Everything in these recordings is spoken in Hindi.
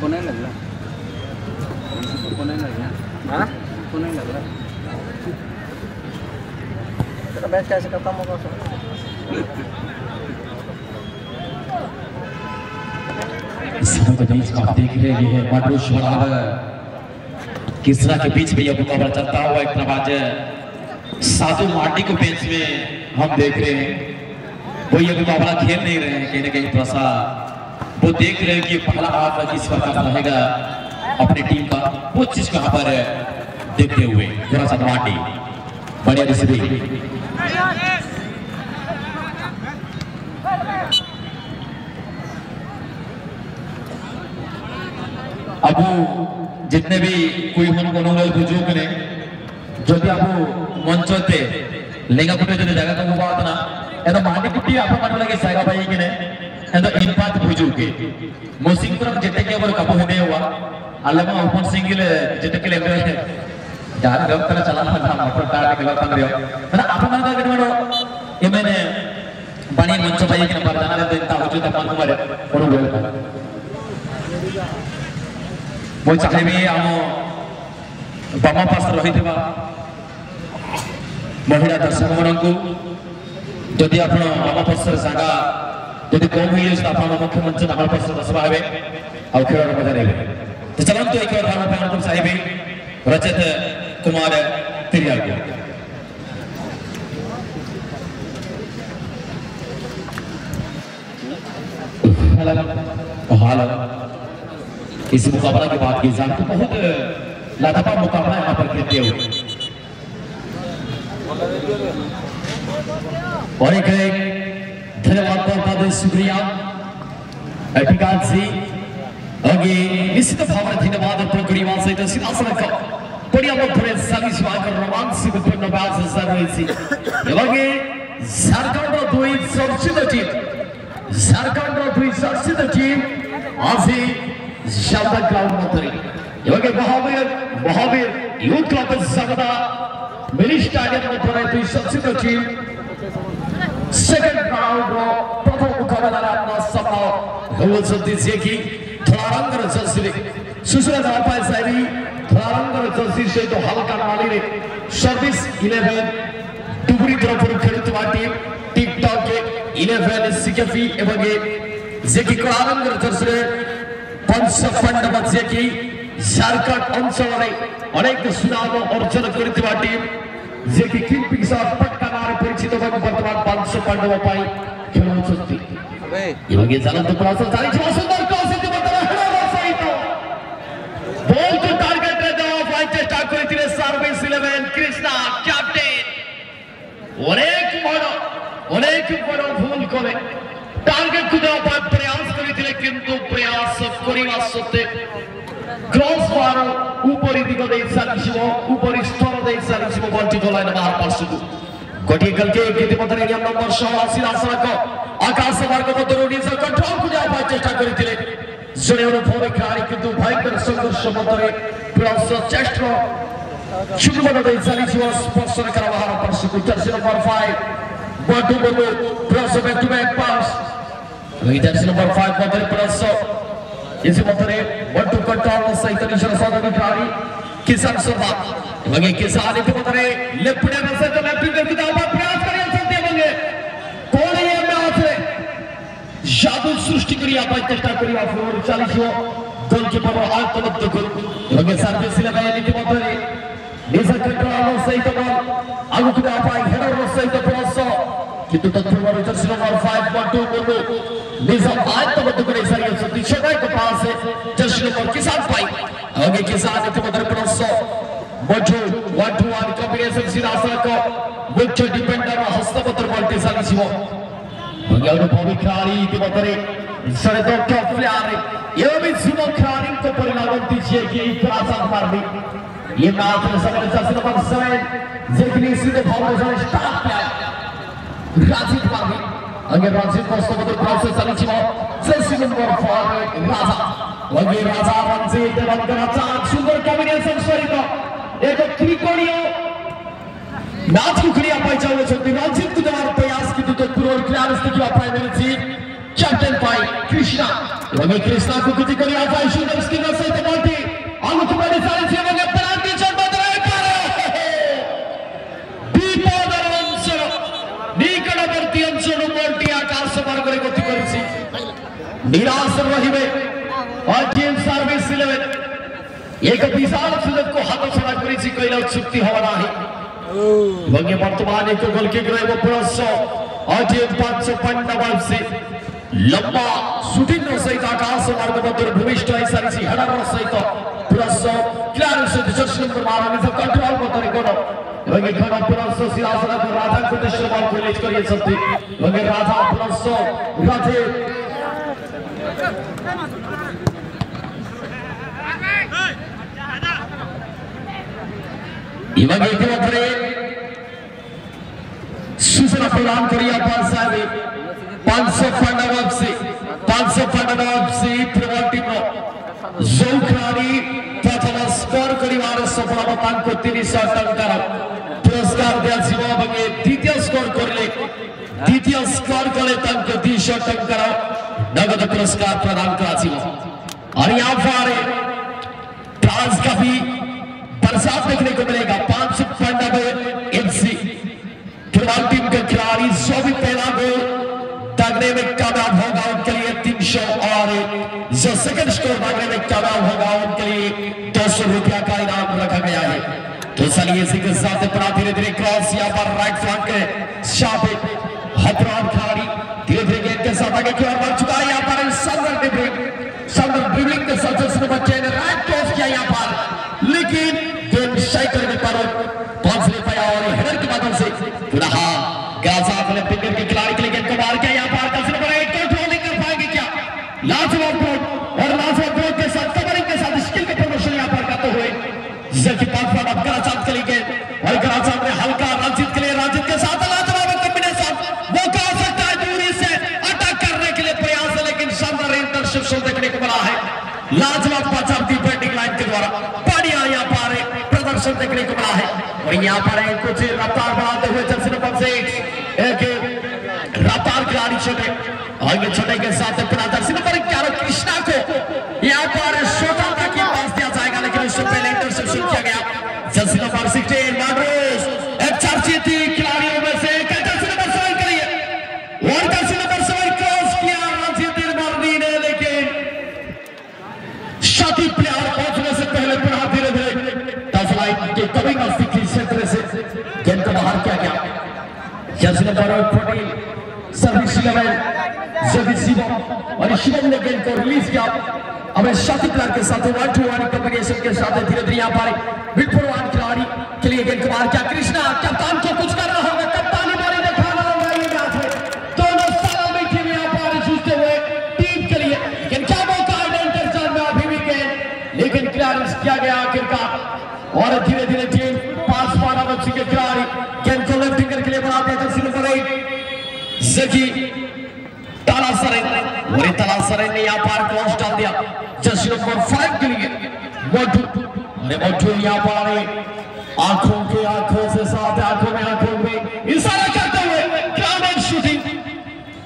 भूख नहीं लग रहा नहीं लग रहा हाँ नहीं लग रहा तेरा मैच कैसे खत्म होगा सर बीच आप देख रहे हैं ये मडरूश बराबर किस तरह के बीच में यह मुकाबला चलता हुआ एक नवाज़ साधु माटी को बेंच में हम देख रहे हैं। वो ये मुकाबला खेल नहीं रहे हैं कहीं ना कहीं थोड़ा सा देख रहे हैं कि पहला हाथ किस प्रकार रहेगा अपनी टीम का। वो चीज़ कहाँ पर है देखते हुए थोड़ा सा माटी बढ़िया रिसीविंग अब जितने भी कोई मन को मनोरंजन बुज़ुर्ग ने जो भी आप मंच पे लेगा कुटे जो जगह का बात ना। ये तो माटी कुटी आप मन लगे सहगा भाई कि ने। इनपात बुजुर्गे। मोसिंग पर जेते के बर कबो हेदे हुआ अलमा उपन सिंगल जेते के लेबे दान गम तरह चला पर था मोटर कार के लगा पंद्रह मतलब आप ना का गेट में ये मैंने बनी मंच पर एक नंबर दाना दे इतना हो तक पाँच मरे और बोल वो चाहे भी हम बमा पास रोहित बा, महिला दर्शक मरंगु जो दिया अपना बमा पास सर सागा जदि गोमी जो आपण मुख्यमंत्री आम प्रश्न दस भावे आल मज़ा ने चलत एक साहब रजत कुमार तेरिया इस मुकाबला की बात की जाए तो बहुत लाभा मुकाबला यहाँ पर करते हुए और एक है धन्यवाद बहुत बहुत शुक्रिया विकास जी ಹಾಗೆ ನಿಶ್ಚಿತ ಭಾವನಧೀನವಾದ ಪ್ರಕ್ರಿಯೆ ಸಹಿತ ಸಿಂಹಾಸನಕ್ಕೆ ಪಡೆಯಬಹುದು ಸಲ್ಲಿಸುವಾಗ ರೋಮಾಂಚಿಕ ಪೂರ್ಣ ಬ್ಯಾಸ ಸರ್ವಿಸಿ ಇವಾಗೆ ঝাড়খণ্ড দুই চর্চিত টিম ঝাড়খণ্ড দুই চর্চিত টিম আজি জামদা গ্রাউন্ড মধ্যে ইভাগে মহাবীর মহাবীর ইউথ ক্লাবের জামদা মিনি স্টাডিয়াম মধ্যে দুই চর্চিত টিম సెకండ్ రౌండ్ లో ప్రభు గమనారాయణ సభలో హోల్సతి చేకి థరాంగర చసిలి సుసుల దాపాయ సారి థరాంగర చసి సేతో హల్కా నాలిని సర్వీస్ 11 ডুবুরি দ্রপুর খেলুতবা টিম টিকটকে 11 সিকেফি এবং জেকি কোরাঙ্গর চসলে 55 নম্বর জেকি ঝাড়খণ্ড অঞ্চলে অনেক সুনাম অর্জন করিতবা টিম जे की किंग साहब पटका नारे परिचित होगा वर्तमान पांच सौ पांडव पाई खेलो सकती ಇವಾಗ ಜಲಂತ ಪ್ರಾಸ ಚಾಲಿಸಿ ವಸುಂಧರ್ ಕೌಶಿಕ್ ಮತ್ತೆ ಸಹಿತ ಬೋಲ್ತು চেষ্টা সার্ভিস ইলেভেন কৃষ্ণা ক্যাপ্টেন অনেক বড় অনেক বড় ভুল করে। টার্গেট প্রয়াস কিন্তু প্রয়াস ক্রস উপরি দেই সার্ভিস স্তর দেই ಗೋಲನ್ನು ಮಾರ್ಪಡಿಸಿತು ಕೊಟಿಕಲ್ಗೆ ಗೆದ್ದಿಮತನ ನಿಯಮ ನಂಬರ್ ಸಹ ಸಿರಾಸಲಕ ಆಕಾಶ ಮಾರ್ಗ ಮಧ್ಯರು ನಿಜ ಕಠೋರ ಕುಜಾ ಪಾ চেষ্টা করেছিলেন। জোরে অনুভবে খাড়ি কিন্তু ভয়ঙ্কর সংঘর্ষ মধ্যে প্লাস চেষ্ট শুধুমাত্র চালিয়েছিল স্পর্শন করা মহার পার্শ্ব চারশো নম্বর ফাইভ বন্ধু বন্ধু plus back to back pass. চারশো নম্বর ফাইভ মধ্যে প্লাস ইতিমধ্যে বন্ধু কন্ট্রোল সহিত নিশানা সাধন খাড়ি किसान सभा। मगे किसान पुत्रे लिपड़े बसे तो मैं लैपटॉप के तो दावा प्रयास करिया सकते मगे कौन ये मैं? है जादू सृष्टि करिया आप चेष्टा करिया फोर और चालीसो गोल के। पर आउट मत कर मगे सर्विस लगाया नीति मतरे निजा कंट्रोल सही तो गोल आगु के आप हेडर सही तो क्रॉस किंतु तत्पर रोचर सिलो और 5.2 गोल निजा आज तो मत करे सही तो तो। सतीश राय के पास है। लोगों किसान भाई आगे किसान इतिमदर प्लस मजू वन टू वन कॉम्बिनेशन सिरासक मुख्य डिफेंडर हस्तपत्र बल्टे सालिसिव बंगाल भूमि खिलाड़ी इतिमदरे सरे दो क्या फ्लेयर ये भी सिमो खिलाड़ी को परिणाम दीजिए कि एक आसान मार दी ये नाथ ने समय चर्चा नंबर 7 जितनी सीधे भाव में स्टार्ट किया। राजीव मार्गी Lagi Ranjit Kosto betul proses tadi cuma sesi nomor forward Raja. Lagi Raja Ranjit dengan kerajaan sumber kombinasi Swarito. Eko Trikonio. নাচ কুখড়ি আপাই চাউলে ছন্তি রঞ্জিত কু দেওয়ার প্রয়াস কিন্তু তো পুরো ক্লিয়ারেন্স থেকে আপাই মেরেছি ক্যাপ্টেন পাই কৃষ্ণা এবং কৃষ্ণা কুকুতি করে আপাই সুন্দর স্কিনার সাথে বলটি আলোচনা রেফারেন্স এবং නිරාස රහිමේ අජීම් සර්විස් සිලවෙත් ඒක විශාල සිලත් को हाथों से राजपुरी जी को इलाज छुट्टी हवा नहीं वंगे वर्तमान एक गोल के ग्रह वो पुरस्सो। अजय पाँच सौ पन्न बाल से लंबा सुधीन सहित आकाश मार्ग मधुर भूमिष्ठ ऐसा ऋषि हरण सहित पुरस्सो। क्लार से दिशा नंबर मारा, निजा कंट्रोल मधुर वंगे खाना पुरस्सो सिरासना पर राधा को दिशा बाल को लेकर ये सब थी। वंगे राधा पुरस्सो, राधे। सूचना प्रदान करिए पाल साहब। पाँच सौ फंड वापसी पाँच सौ फंड वापसी फुटबॉल टीम जो खिलाड़ी त्याला स्कोर करीवार सफल मतांक तिनी सटंकार पुरस्कार दिया बाब हे द्वितीय स्कोर करले द्वितीय स्कोर करे तंक ती शटंकार नगद पुरस्कार प्रदान कराची आणि या फारे बरसात देखने को मिलेगा। पाँच पॉइंट अब एमसी। फुटबॉल टीम के खिलाड़ी सौ भी पहला गोल दागने में कामयाब होगा उनके लिए तीन सौ और जो सेकंड स्कोर दागने में कामयाब होगा उनके लिए दो सौ रुपया का इनाम रखा गया है। तो चलिए इसी के साथ अपना धीरे धीरे क्रॉस यहाँ पर राइट फ्लैंक के शाबे हतरान खिलाड़ी धीरे धीरे गेंद के साथ आगे की ओर बढ़ चुका है। यहाँ पर संदर ड्रिबलिंग संदर ड्रिबलिंग के साथ जिसने बच्चे ने राइट क्रॉस किया यहाँ पर लेकिन गेंद सही करने पर पहुँच नहीं पाया और हेडर के माध्यम से पुनः गाजा अपने फिंगर के खिलाड़ी के लिए गेंद को मार किया यहाँ पर दस नंबर एक कंट्रोलिंग कर पाएँगे क्या लाजवाब गोल और लाजवाब गोल के साथ कवरिंग के साथ स्किल के प्रमोशन यहाँ पर करते हुए जबकि पाँच फॉर्म अब कराचांद के लिए गेंद और कराचांद ने हल्का रंजित के लिए रंजित के साथ लाजवाब कॉम्बिनेशन वो कर सकता है दूरी से अटैक करने के लिए प्रयास है लेकिन शानदार इंटरसेप्शन देखने को मिला है लाजवाब पंजाब की बैटिंग लाइन के द्वारा बढ़िया यहाँ पर प्रदर्शन देखने को मिला है और यहाँ पर कुछ रफ्तार बढ़ाते हुए जर्सी नंबर से एक रफ्तार खिलाड़ी छोटे आगे छोटे के साथ अपना जर्सी नंबर ग्यारह कृष्णा को यहाँ पर शोटा की पास दिया जाएगा लेकिन उससे पहले इंटरसेप्शन किया गया जर्सी नंबर सिक्सटीन माड्रोस एक चर्चित खिलाड़ियों में से एक है जर्सी नंबर सेवन के लिए और जर्सी नंबर सेवन क्रॉस किया रंजीत मर्दी ने लेकिन शादी प्लेयर पहुँचने से पहले पुनः धीरे धीरे टच लाइन के कभी नज़दीक क्षेत्र से गेंद को बाहर किया jersey number fourteen service level जगी शिवम और शिवम ने गेंद को रिलीज़ किया अब शादी प्लेयर के साथ वन टू वन कॉम्बिनेशन के साथ धीरे धीरे यहाँ पर विपुलवान खिलाड़ी के लिए गेंद को बाहर किया कृष्णा कप्तान को कुछ करना होगा कप्तानी बारी दिखाना होगा ये मैच में दोनों साल में टीम यहाँ पर जूझते हुए टीम के लिए लेकिन क्या मौका है में अभी भी गेंद लेकिन क्लियरेंस किया गया आखिरकार और धीरे धीरे टीम पास पाना बच्ची के खिलाड़ी गेंद को लेफ़्ट फिंगर के लिए बढ़ाते हैं जर्सी नंबर एट जकी ताला सरेन ये ताला सरेन ने यहाँ पर क्रॉस डाल दिया। जर्सी नंबर फाइव के लिए मोटू अरे मोटू यहाँ पर आँखों के आँखों से साथ, आँखों में आँखों में इशारा करते हुए ग्राउंड शूटिंग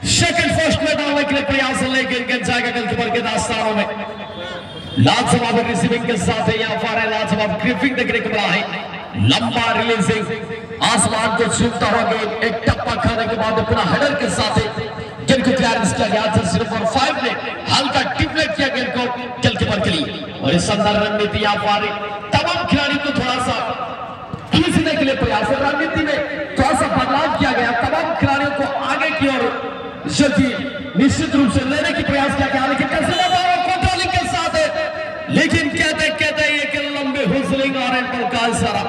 सेकंड फ़र्स्ट में डालने के लिए प्रयास लेकिन गेंद जाएगा गोलकीपर के दास्तानों में। लाजवाब रिसीविंग के साथ है यहाँ पर है लाजवाब ग्रिपिंग देखने को मिला है। लंबा रिलीजिंग आसमान को छूटता हुआ एक टप्पा खाने के बाद अपना हेडर के साथ गेंद क्लियरेंस किया गया जर्सी नंबर फाइव ने हल्का टिपलेट किया गेंद को गोलकीपर के के लिए। और इस शानदार रणनीति यहाँ पर तमाम खिलाड़ी को थोड़ा सा खींचने के लिए प्रयास है। रणनीति में थोड़ा सा बदलाव किया गया, तमाम खिलाड़ियों को आगे की ओर निश्चित रूप से लेने की प्रयास किया गया, लेकिन कैसे लेकिन कहते कहते ये कि लंबे हुसलिंग और एंकल का इशारा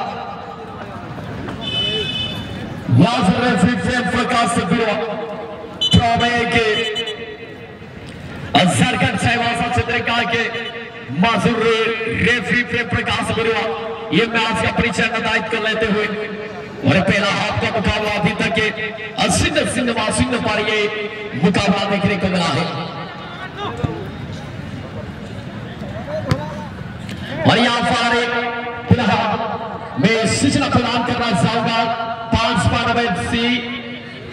के झारखंड सहवासा चित्रिका के मासूर रेफरी प्रेम प्रकाश बिरवा ये मैच का परिचय निर्धारित कर लेते हुए और पहला हाथ का मुकाबला अभी तक के असिंध सिंह वासिंध पर ये मुकाबला देखने को मिला है और यहाँ पर एक पुनः मैं सूचना प्रदान करना चाहूँगा सी।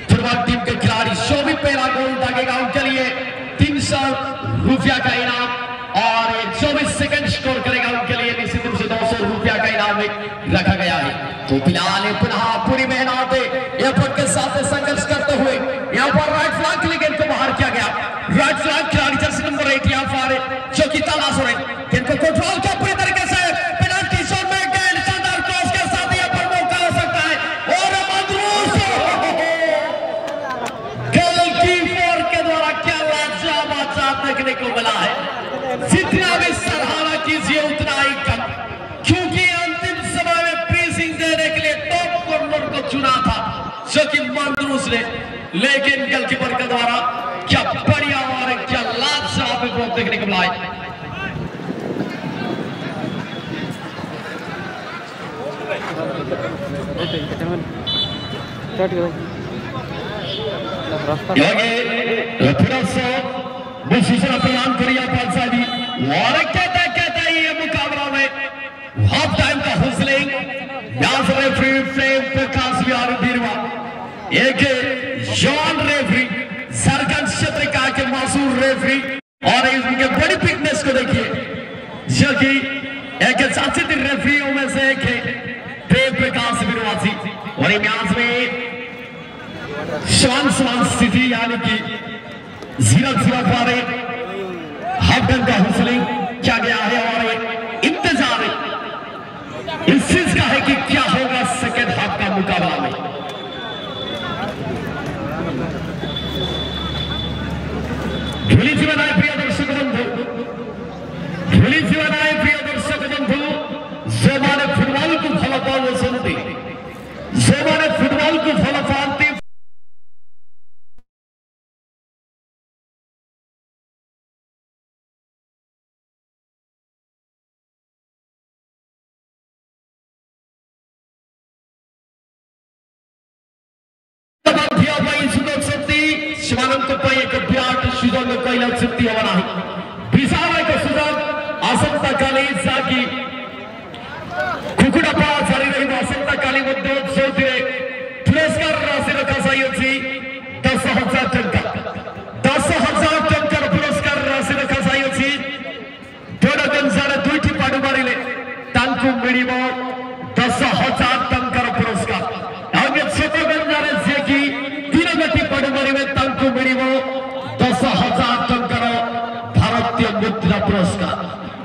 फुटबॉल टीम के खिलाड़ी शोभित पहला गोल दागेगा उनके लिए तीन सौ रुपया का इनाम और चौबीस सेकंड स्कोर करेगा उनके लिए निश्चित रूप से दो सौ रुपया का इनाम रखा गया है। तो फ़िलहाल पुनः पूरी मेहनत एयरपोर्ट के साथ संघर्ष करते हुए यहाँ पर राइट फ्लैंक के लिए गेंद को बाहर किया गया राइट फ्लैंक खिलाड़ी जर्सी नंबर एक जितना भी सराहना कीजिए उतना ही कम। क्योंकि अंतिम समय में प्रीसिंग देने के लिए टॉप कॉर्नर को चुना था जो कि मंदरूस ने लेकिन गोलकीपर के द्वारा क्या बढ़िया और क्या लाजवाब ब्लॉक देखने को मिला 여기 रफिरसो दूसरा प्रयाण करिया पालसादी और कहता कहता ये मुकाबला में हाफ़ टाइम का हुसलिंग व्यास रेफरी फ्रेम प्रकाश बिहार बीरवा, एक जॉन रेफरी झारखंड क्षेत्र का मासूर रेफरी और इनके बड़ी फिटनेस को देखिए, जो कि एक शासित रेफरियों में से एक है, प्रेम प्रकाश बिरवासी और मैच में स्वान स्वान स्थिति यानी कि ज़ीरो ज़ीरो पर हर दिन का हौसले क्या गया है और इंतज़ार इस चीज़ का है कि क्या होगा सेकेंड हाफ़ का मुकाबला में। झूली जीवन आए प्रिय दर्शक बंधु। झूली जीवन आए प्रिय दर्शक बंधु। जो मैंने फुटबॉल को फलो सुनते वो जो मैंने फुटबॉल को फलाफान शिवानंद कुप्पा एक ब्याट शुजोग में कोई लोग सिद्धि हो रहा है बिसावे का सुजोग आसक्ता काली जाकी खुकड़ा पाल चली रही है आसक्ता काली मुद्दे उत्सव মুক্তিযোদ্ধা পুরস্কার।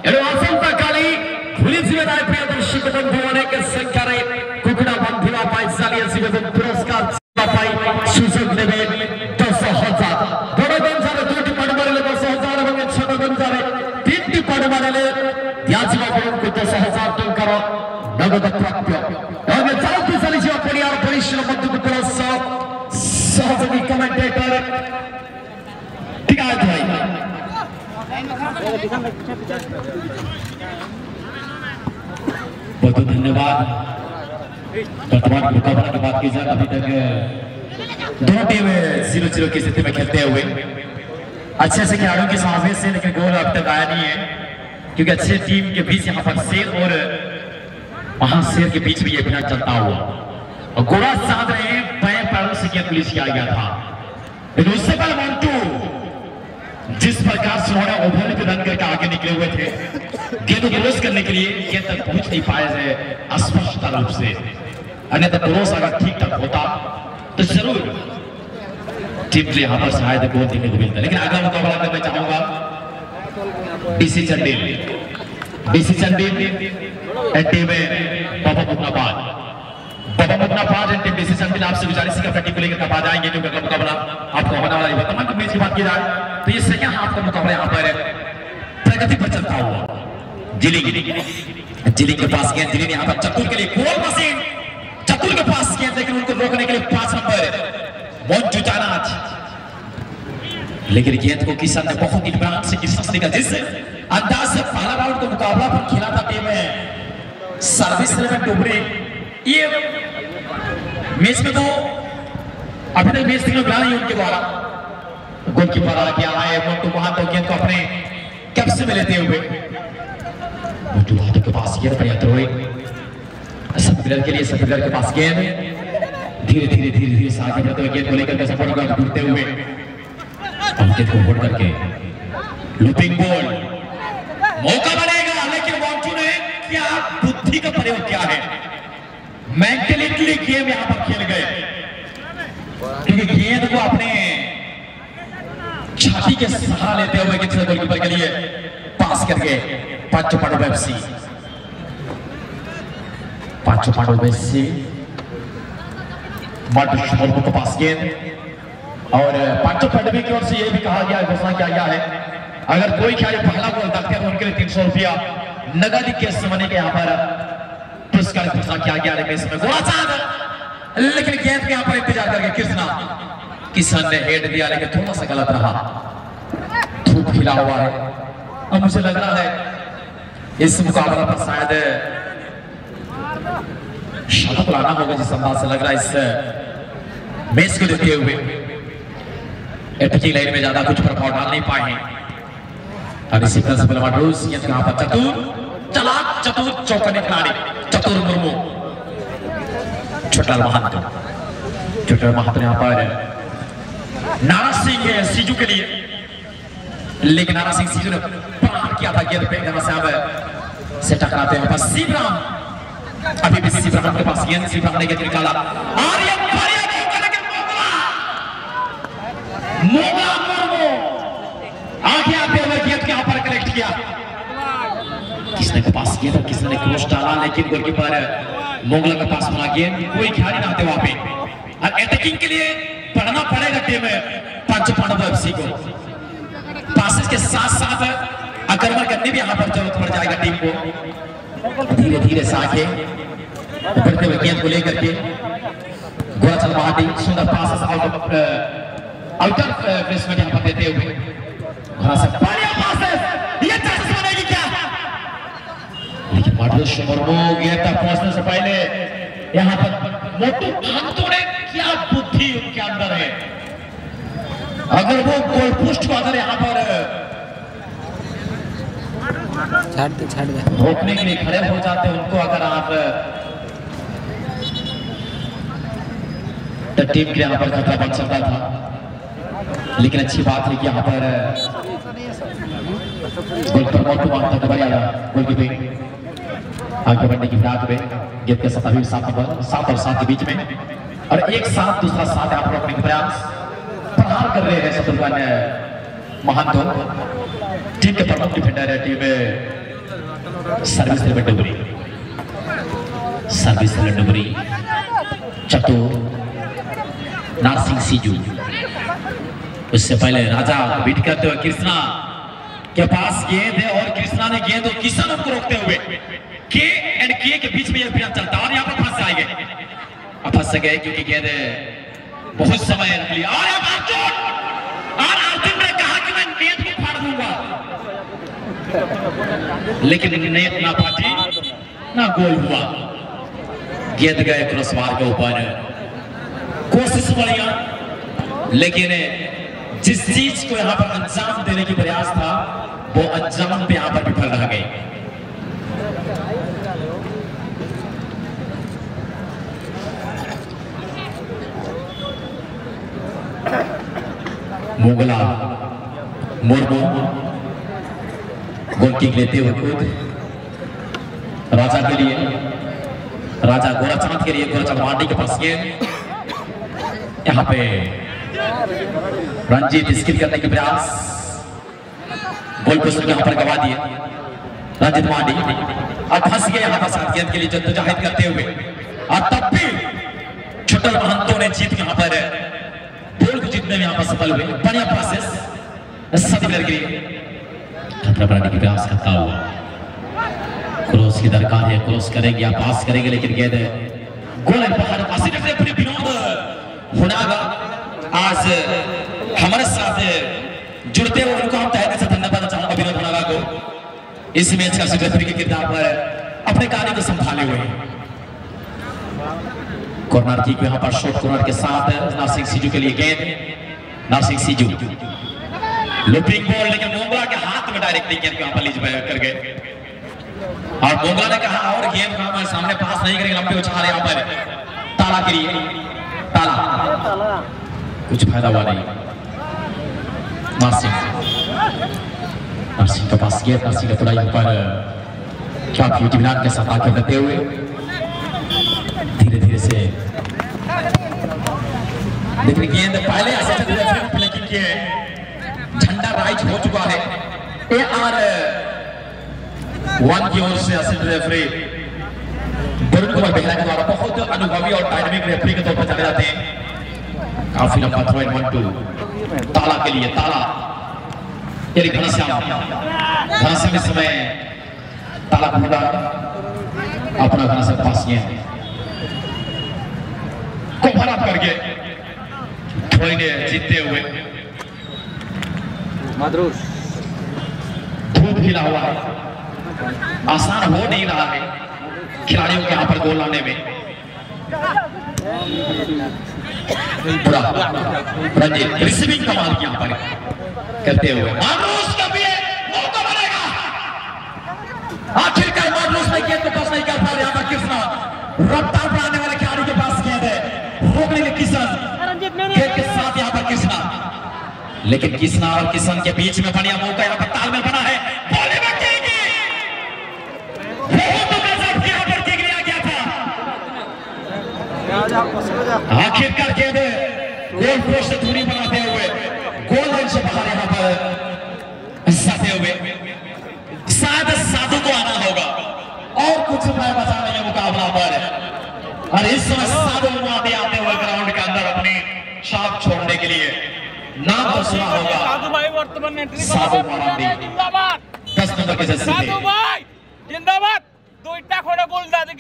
এবং আসন্তকালে ভুলে জীবের আয় প্রিয় দর্শক বন্ধু অনেকের সংখ্যারে। কুকুরা বন্ধুরা পাই চালিয়ে জীবের পুরস্কার পাই সুযোগ দেবে দশ হাজার বড়গঞ্জ আরে দুটি পাট মারিলে দশ হাজার এবং ছোটগঞ্জ আরে তিনটি পাট মারিলে দিয়াজিবা বরঙ্কু দশ হাজার টাকার নগদ बहुत बहुत धन्यवाद। मुकाबला की बात की जाए, अभी तक टीम ज़ीरो ज़ीरो की स्थिति में खेलते हुए। अच्छे से खिलाड़ियों से लेकिन गोल अब तक आया नहीं है, क्योंकि अच्छे टीम के बीच यहाँ पर शेर और महाशेर के बीच में चलता हुआ। और गोरा साध रहे हैं बाएँ पैरों से पुलिस किया गया था। लेकिन उससे पहले मंटू जिस प्रकार से उन्होंने ओवल पे रन करके आगे निकले हुए थे गेंद को करने के लिए गेंद तक पहुँच नहीं पाए थे स्पष्ट रूप से। अन्यथा क्रोस अगर ठीक ठाक होता तो ज़रूर के लिए यहाँ पर शायद गोल देखने को मिलता। लेकिन अगला मुकाबला करना चाहूँगा डीसी चंडील डीसी चंडील एंटी में बाबा मुन्नाबाद बाबा मुन्नाबाद एंटी डीसी चंडील आपसे गुजारिश कि को लेकर कब आ जाएँगे क्योंकि अगला मुकाबला आपको होने वाला है वर्तमान मैच की बात की जाए तो ये का मुकाबला यहाँ पर प्रगति पर चलता हुआ जिलिंग जिलिंग के पास गेंद जिलिंग यहाँ पर चतुर के लिए गोल मशीन चतुर के पास गेंद लेकिन उनको रोकने के लिए पाँच नंबर मोन्जू जानाज लेकिन गेंद को किशन ने बहुत इतमान से किशन निकल जिस अंदाज से पहला राउंड का मुकाबला पर खेला था टीम में सर्विस में डुबरे ये मैच में तो अभी तक मैच देखने को मिला नहीं उनके द्वारा गोलकीपर आ गया है। मोन्टू वहाँ तो गेंद को अपने से में लेते हुए। मोन्टू हाथों के पास गेंद पर थ्रोइंग सतबिलर के लिए सतबिलर के पास गेंद। धीरे धीरे धीरे धीरे से आगे बढ़ते हुए गेंद को लेकर के सपोर्ट कर ढूंढते हुए। और गेंद को होल्ड करके। Looping ball. मौका बनेगा, लेकिन मोन्टू ने क्या, बुद्धि का प्रयोग किया है। मेंटलिटी गेम यहाँ पर खेल गए। क्योंकि गेंद को अपने छाती के सहारा लेते हुए किसी गोलकीपर के लिए पास करके पाँचों पांडव एफसी पाँचों पांडव एफसी शुभर को पास गेंद और पाँचों पांडवी की ओर से यह भी कहा गया, घोषणा किया गया है। अगर कोई खिलाड़ी पहला गोल दागते हैं तो उनके लिए तीन सौ रुपया नगद के समझने के यहाँ पर पुरस्कार घोषणा किया गया, लेकिन इसमें गोला चाँद लेकिन गेंद के यहाँ पर इंतज़ार करके कृष्णा किशन ने हेड दिया, लेकिन थोड़ा सा गलत रहा। धूप खिला हुआ है। अब मुझे लग रहा है, इस मुकाबला पर शायद शतक लाना होगा, जिस अंदाज से लग रहा है इस मैच को देखते हुए। एटकी लाइन में ज़्यादा कुछ प्रभाव डाल नहीं पाए हैं। और इसी तरह से बलवान रोज यहाँ पर चतुर चला चतुर चौकने खिलाड़ी, चतुर मुर्मू। छोटा महंत छोटा महंत यहाँ पर नारा सिंह सीजू के लिए। लेकिन नारा सिंह सीजू ने प्रहार किया था गेंद पे। यहाँ से से टकराते हैं बस शिवराम अभी भी शिवराम के पास। गेंद शिवराम ने गेंद निकाला। और ये मोगला। मोगला मुर्मू। आगे आते हुए गेंद के यहाँ पर कलेक्ट किया। किसने के पास गेंद किसने ने क्रॉस डाला? लेकिन गोलकीपर मोगला के पास गेंद। कोई खिलाड़ी ना आते वहाँ पे। और अटैकिंग के लिए पढ़ना पड़ेगा टीम पंच पांडव एफसी को। पासेस के साथ साथ आक्रमण करने भी यहाँ पर ज़रूरत पड़ जाएगा टीम को। धीरे धीरे से बढ़ते हुए गेंद को लेकर के। गोराचल महादी सुंदर पास आउट आउटर यहाँ पर देते हुए। लेकिन से पहले यहाँ पर मोटू खांतों ने क्या बुद्धि उनके अंदर है? अगर वो गोल पोस्ट को अगर यहाँ पर छाड़ दे छाड़ दे। रोकने के लिए खड़े हो जाते उनको अगर आप तो टीम के यहाँ पर खतरा बन सकता था। लेकिन अच्छी बात है कि यहाँ पर गोल पर मोटू मारता दोबारा गोल की आगे बढ़ने की फिराक में गेंद के अभी सात नंबर सात और सात के बीच में और एक साथ दूसरा साथ पर रोकने का प्रयास प्रहार कर रहे हैं शत्रुघ्न महंतो टीम के प्रमुख डिफेंडर है team service Dhubri service Dhubri चतुर नारसिंह सीजू उससे पहले राजा बीट करते हुए कृष्णा के पास गेंद है और कृष्णा ने गेंद और किशन को रोकते हुए के एंड के के बीच में यह अभियान चलता और यहाँ पर फंस जाएँगे। अब फंस गए क्योंकि गेंद बहुत समय रख लिया। और अब अर्जुन और अर्जुन ने कहा कि मैं नेट को फाड़ दूँगा। लेकिन नेट ना फाटी, ना गोल हुआ। गेंद गए क्रॉसबार के ऊपर। कोशिश बढ़िया लेकिन जिस चीज़ को यहाँ पर अंजाम देने की प्रयास था, वो अंजाम पे यहाँ पर विफल रह गए। मुगला, मुर्मू गोल किक लेते हुए खुद। राजा के लिए, राजा गोराचांद के लिए गोराचांद मांडी के पास गेंद यहाँ पे रंजीत स्किल करने के प्रयास। गोल पोस्ट यहाँ पर गवा दिए। रंजीत मांडी अब फंस गए यहाँ पर साथ गेंद के लिए जद्दोजहद करते हुए, और तब भी छुटल महंतों ने जीत यहाँ पर को जीतने में यहाँ पर सफल हुए। बढ़िया प्रोसेस खतरा की प्रयास करता हुआ क्रॉस की दरकार है क्रॉस करेंगे या पास करेंगे, लेकिन गेंद गोल बाहर विनोद आज हमारे साथ जुड़ते हुए उनको हम तहे दिल से धन्यवाद चाहूँगा विनोद हुनागा को इस मैच का सेक्रेटरी के किरदार पर अपने कार्य को संभाले हुए कॉर्नर किक यहाँ पर शॉर्ट कॉर्नर के साथ नरसिंह सीजू के लिए गेंद। नरसिंह सीजू। लुपिंग बॉल लेकिन मोंगला के हाथ में डायरेक्टली गेंद यहाँ पर लीज कर गए और मोंगला ने कहा, और गेंद हमारे सामने पास नहीं करेंगे, लंबे उछाल यहाँ पर। ताला के लिए। ताला। कुछ फ़ायदा हुआ नहीं। नरसिंह नरसिंह के गेंद नरसिंह ने थोड़ा यहाँ पर ब्यूटी मिलान के साथ आगे बढ़ते हुए धीरे धीरे से लेकिन गेंद पहले लेकिन ये झंडा राइज हो चुका है ए आर वन की ओर से असिस्टेंट रेफरी वरुण कुमार बेहरा के द्वारा बहुत अनुभवी और डायनामिक रेफरी के तौर पर चले जाते हैं काफ़ी लंबा थ्रो इन वन टू ताला के लिए ताला ये घनश्याम घनश्याम इस समय ताला खुला अपना घनश्याम पास हैं को भरा करके धोनी ने जीतते हुए मदरूस धूप खिला हुआ है आसान हो नहीं रहा है खिलाड़ियों के यहाँ पर गोल लाने में रंजीत रिसीविंग कमाल की यहाँ पर करते हुए। मानरूस का भी एक बनेगा। आखिरकार मानरूस ने गेंद को पास नहीं कर पा रहे यहाँ पर कृष्णा रफ्तार बढ़ाने वाले खिलाड़ी के पास गेंद है। रोकने के किशन गेंद के साथ यहाँ पर कृष्णा लेकिन कृष्णा और किशन के बीच में बढ़िया मौका यहाँ पर तालमेल बना है। में था। आखिरकार गेंद। गोल पोस्ट दूरी बनाते हुए गोल लाइन से बाहर यहाँ पर जाते हुए शायद साधु को आना होगा और कुछ उपाय बचा नहीं है मुकाबला पर और इस समय सारे आते हुए ग्राउंड के अंदर अपने छाप छोड़ने के लिए नाम तो सुना होगा। साधु भाई वर्तमान साधु भाई जिंदाबाद। दो इट्टा दादे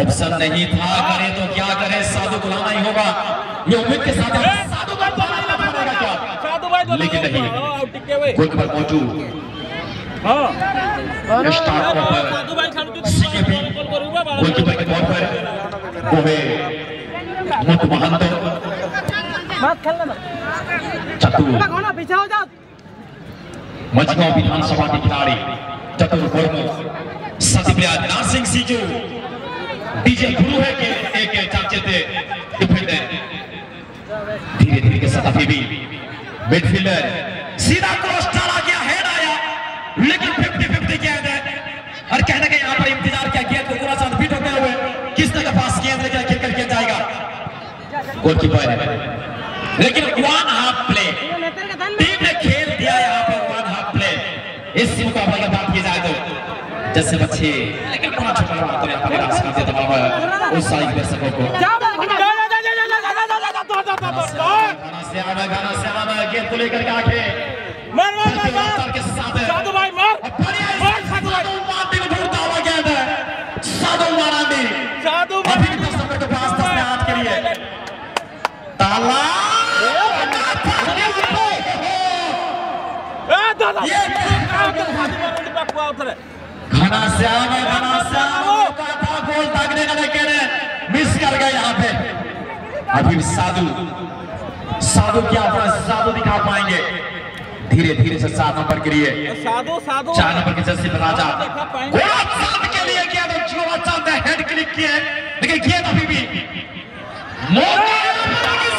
ऑप्शन नहीं था करे तो क्या करे? साधु को लाना ही होगा। ये उम्मीद के साथ साधु भाई पड़ेगा क्या? साधु भाई लेकिन नहीं। गोल हाँ। पर पहुंचू हाँ। जो बैकआउट है वो है मुट महंत मत खेलना चतुर पीछे हो जाओ मजगांव विधानसभा के खिलाड़ी चतुर मुर्मू सतप्रिया नाथ सिंह सीजू डीजे गुरु है के एक चाचे थे डिफेंडर धीरे धीरे के साथ अभी भी मिडफील्डर सीधा क्रॉस डाला गया हेड आया लेकिन फिफ्टी फिफ्टी के अंदर और कहने के यहाँ पर इंतज़ार किया किसने पास किया लेकर खेल करके जाएगा गोलकीपर लेकिन वन हाफ़ प्ले टीम ने खेल दिया यहाँ पर वन हाफ़ प्ले इस मुकाबले की बात की जाए तो जैसे बच्चे लेकिन उस साइड दर्शकों को। गाना से आना गाना से आना गेंद को लेकर के ताला। घना श्याम घना श्याम। का मिस कर गए यहाँ पे। अभी साधु। साधु क्या साधु दिखा पाएँगे। धीरे धीरे से सात नंबर के लिए। साधु साधु। चार नंबर के जस्सी राजा। के लिए जो अच्छा हेड क्लिक किए लेकिन अभी भी Morre!